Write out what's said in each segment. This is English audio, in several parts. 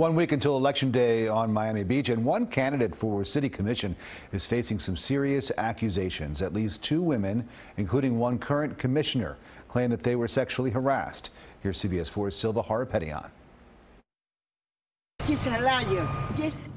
One week until Election Day on Miami Beach, and one candidate for City Commission is facing some serious accusations. At least two women, including one current commissioner, claim that they were sexually harassed. Here's CBS 4's Silva Harapetian.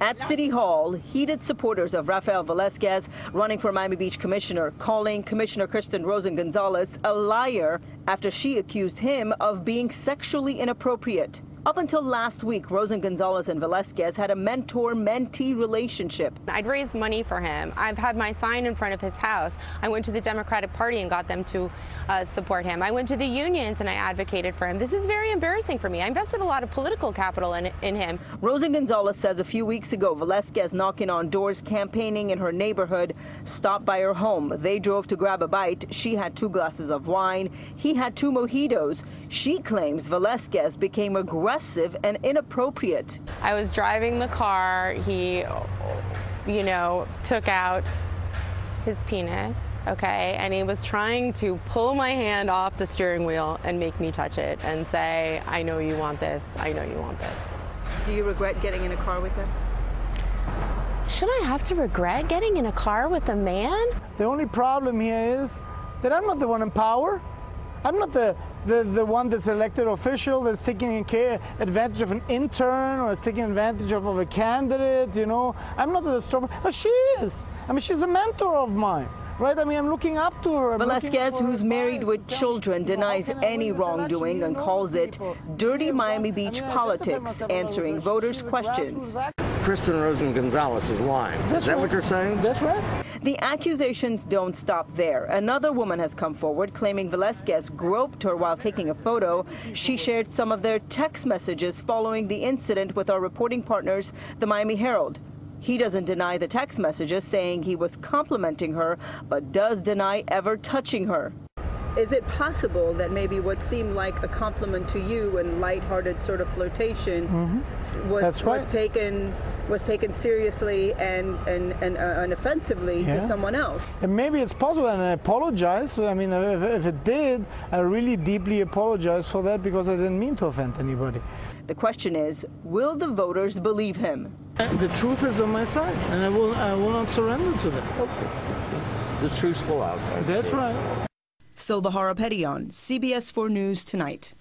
At City Hall, heated supporters of Rafael Velasquez running for Miami Beach commissioner, calling Commissioner Kristen Rosen Gonzalez a liar after she accused him of being sexually inappropriate. Up until last week, Rosen Gonzalez and Velasquez had a mentor-mentee relationship. I'd raised money for him. I've had my sign in front of his house. I went to the Democratic Party and got them to uh, support him. I went to the unions and I advocated for him. This is very embarrassing for me. I invested a lot of political capital in, in him. Rosen Gonzalez says a few weeks ago, Velasquez knocking on doors campaigning in her neighborhood stopped by her home. They drove to grab a bite. She had two glasses of wine. He had two mojitos. She claims Velasquez became aggressive aggressive and inappropriate. I was driving the car. He, you know, took out his penis, okay, and he was trying to pull my hand off the steering wheel and make me touch it and say, I know you want this. I know you want this. Do you regret getting in a car with him? Should I have to regret getting in a car with a man? The only problem here is that I'm not the one in power. I'm not the, the, the one that's elected official that's taking care, advantage of an intern or is taking advantage of, of a candidate, you know. I'm not the stopper. Oh, she is. I mean, she's a mentor of mine. Right? I mean, I'm looking up to her. I'm Velasquez, who's married with children, denies any wrongdoing and calls it dirty Miami Beach politics, answering voters' questions. Kristen Rosen Gonzalez is lying. That's is that right. what you're saying? That's right. The accusations don't stop there. Another woman has come forward claiming Velasquez groped her while taking a photo. She shared some of their text messages following the incident with our reporting partners, the Miami Herald. He doesn't deny the text messages, saying he was complimenting her, but does deny ever touching her. Is it possible that maybe what seemed like a compliment to you and lighthearted sort of flirtation mm-hmm. was, right. was taken was taken seriously and and and, uh, and offensively yeah. to someone else? And maybe it's possible, and I apologize. I mean, if, if it did, I really deeply apologize for that because I didn't mean to offend anybody. The question is, will the voters believe him? The truth is on my side, and I will I will not surrender to that. The truth will out. That's right. Silva Harapetian, CBS 4 News Tonight.